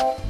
you